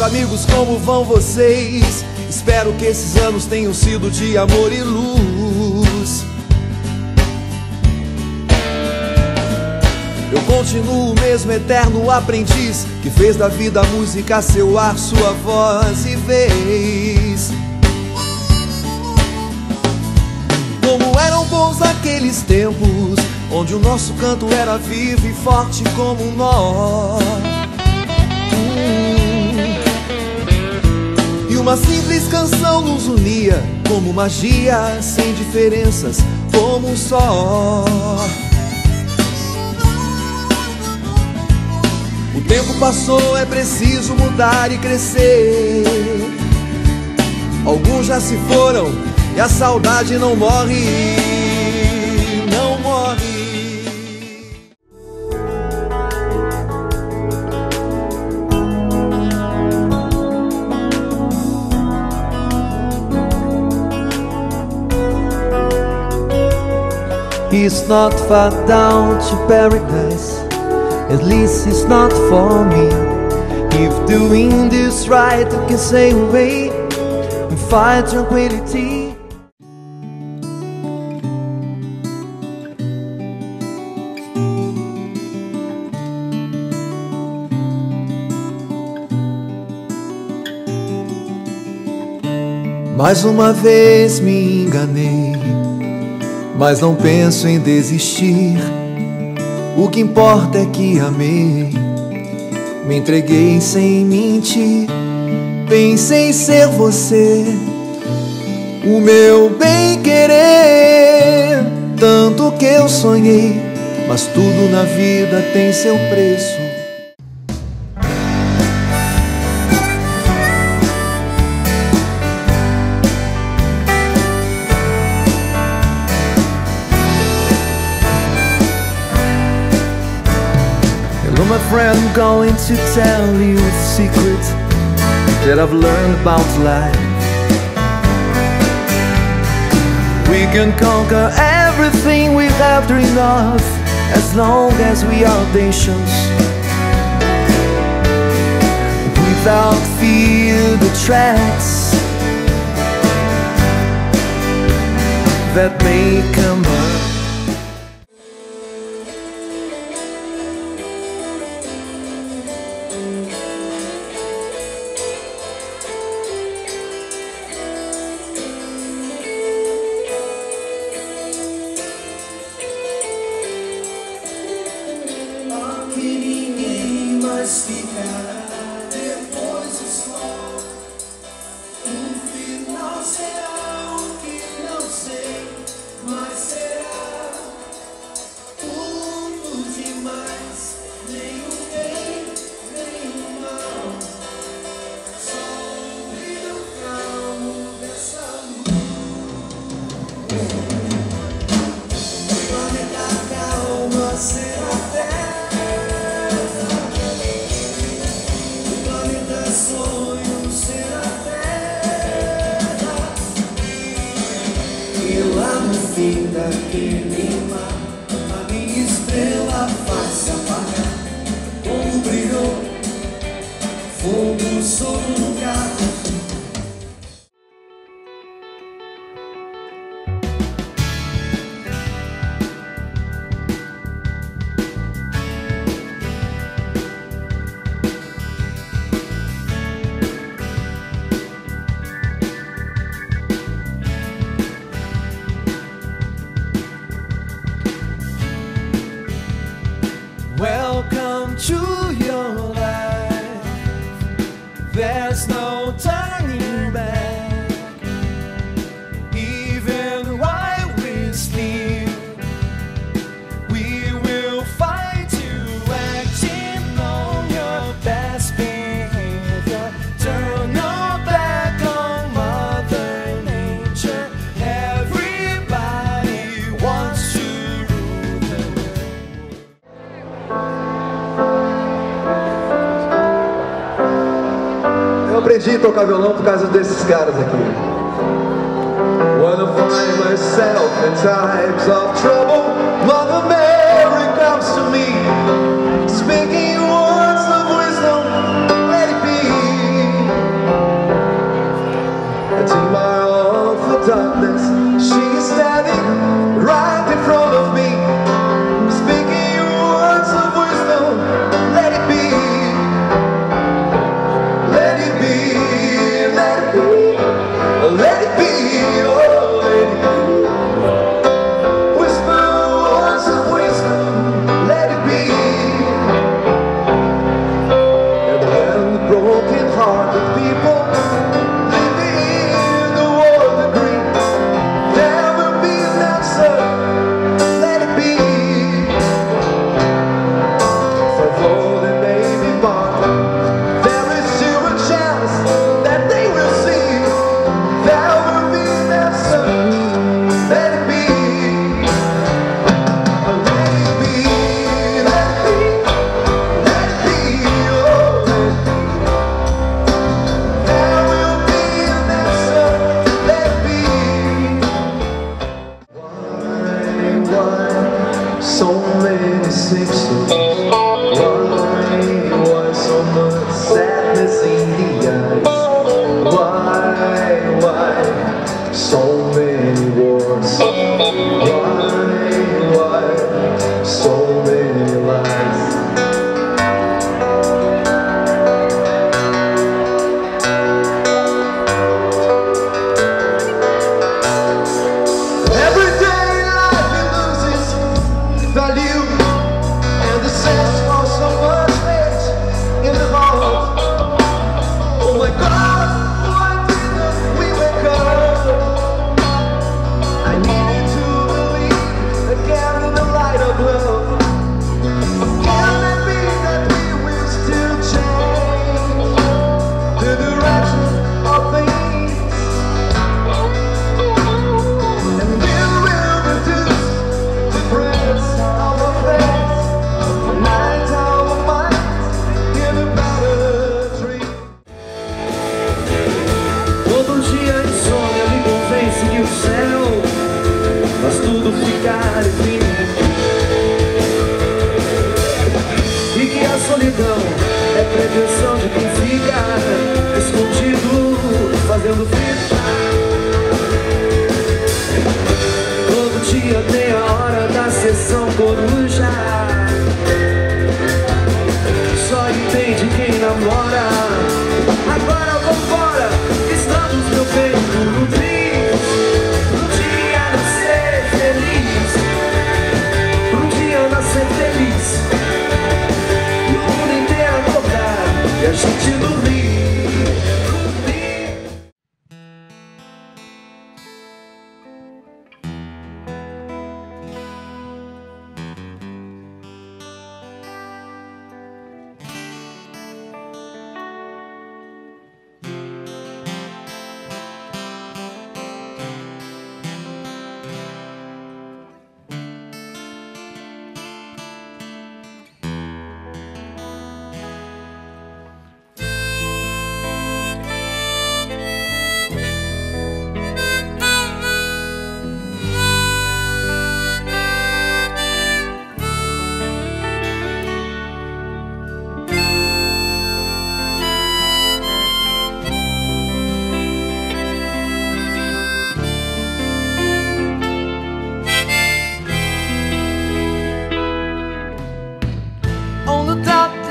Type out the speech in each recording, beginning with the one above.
Amigos, como vão vocês? Espero que esses anos tenham sido de amor e luz. Eu continuo o mesmo eterno aprendiz que fez da vida a música seu ar, sua voz e vez. Como eram bons aqueles tempos, onde o nosso canto era vivo e forte como um nó. E uma simples canção nos unia, como magia, sem diferenças, como um só. O tempo passou, é preciso mudar e crescer. Alguns já se foram e a saudade não morre, He's not far down to paradise. At least it's not for me. If doing this right, you can say away and find tranquility. Mais uma vez me enganei, mas não penso em desistir. O que importa é que amei, me entreguei sem mentir. Pensei ser você, o meu bem querer. Tanto que eu sonhei, mas tudo na vida tem seu preço. I'm going to tell you a secret that I've learned about life. We can conquer everything we have dreamed of as long as we are audacious. Without fear, the tracks that may come up. Violão por causa desses caras aqui. I find myself in times of trouble, Bum,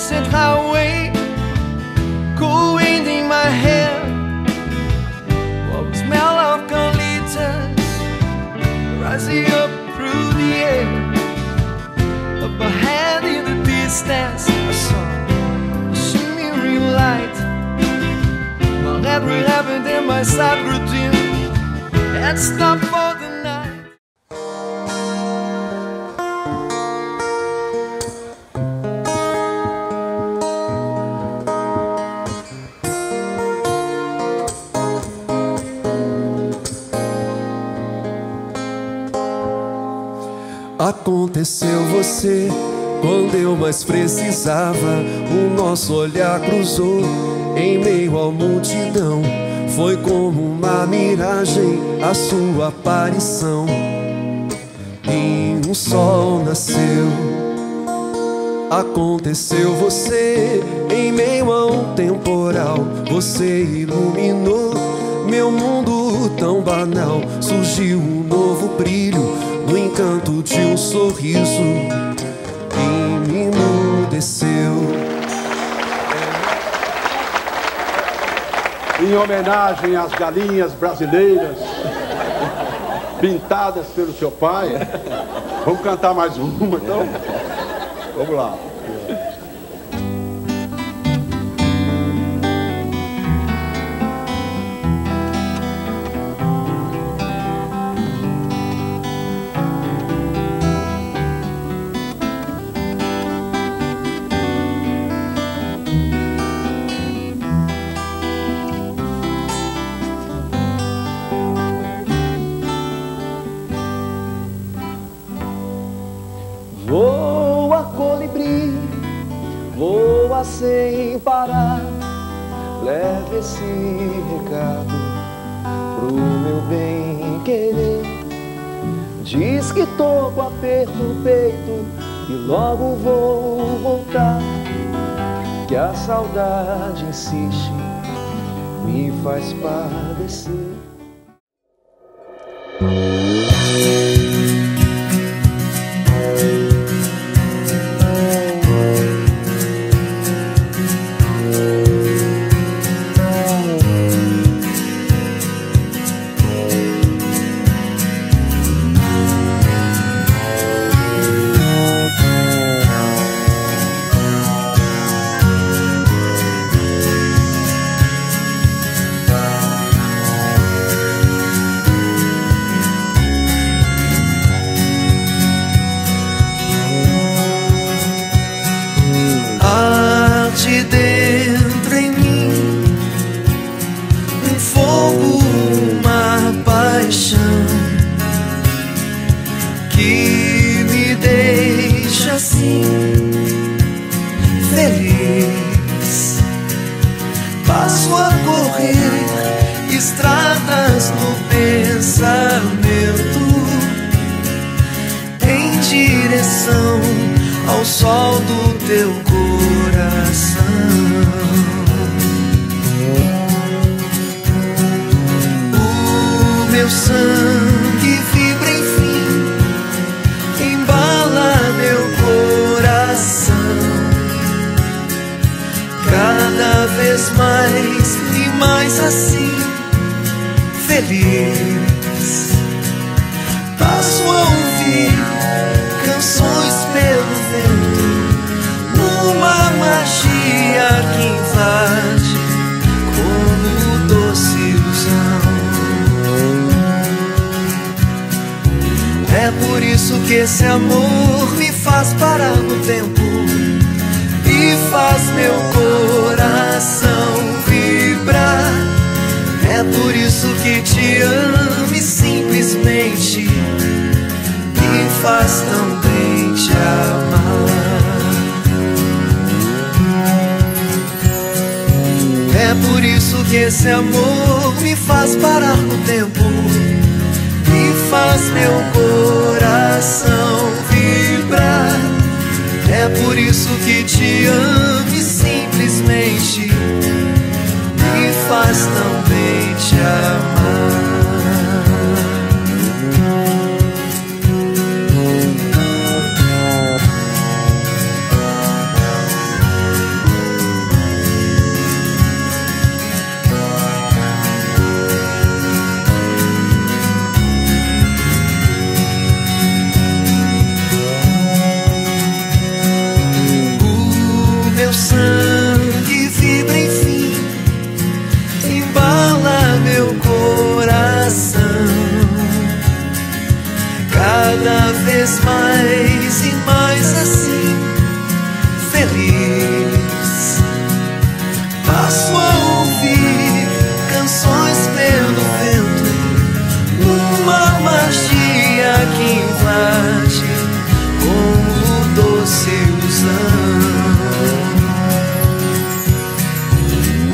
top descent highway, cool wind in my hair. What smell of colitas rising up through the air. Up ahead in the distance, I saw a shimmering light. My head relevant in my side routine had stopped for the night. Aconteceu você quando eu mais precisava. O nosso olhar cruzou em meio à multidão. Foi como uma miragem a sua aparição. E um sol nasceu. Aconteceu você em meio a um temporal. Você iluminou meu mundo tão banal. Surgiu um novo brilho no encanto de um sorriso e me emudeceu. Em homenagem às galinhas brasileiras pintadas pelo seu pai. Vamos cantar mais uma então? Vamos lá. Leve esse recado pro meu bem querer. Diz que tô com aperto no peito e logo vou voltar. Que a saudade insiste, me faz padecer. Paixão que me deixa assim feliz. Passo a correr estradas no pensamento em direção ao sol do teu coração. Por isso que esse amor me faz parar no tempo e faz meu coração vibrar. É por isso que te amo e simplesmente me faz tão bem te amar. É por isso que esse amor me faz parar no tempo e faz meu coração vibrar. É por isso que te amo e simplesmente me faz tão que invade como doce ilusão.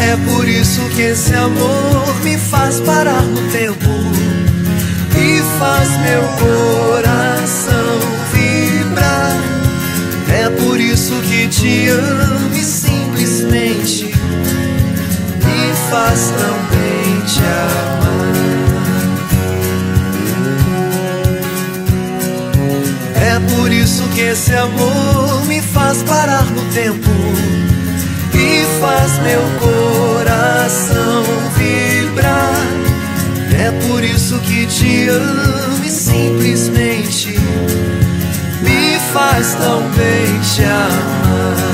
É por isso que esse amor me faz parar no tempo e faz meu coração vibrar. É por isso que te amo e simplesmente me faz tão bem te amar. Esse amor me faz parar no tempo e faz meu coração vibrar. É por isso que te amo e simplesmente me faz tão bem te amar.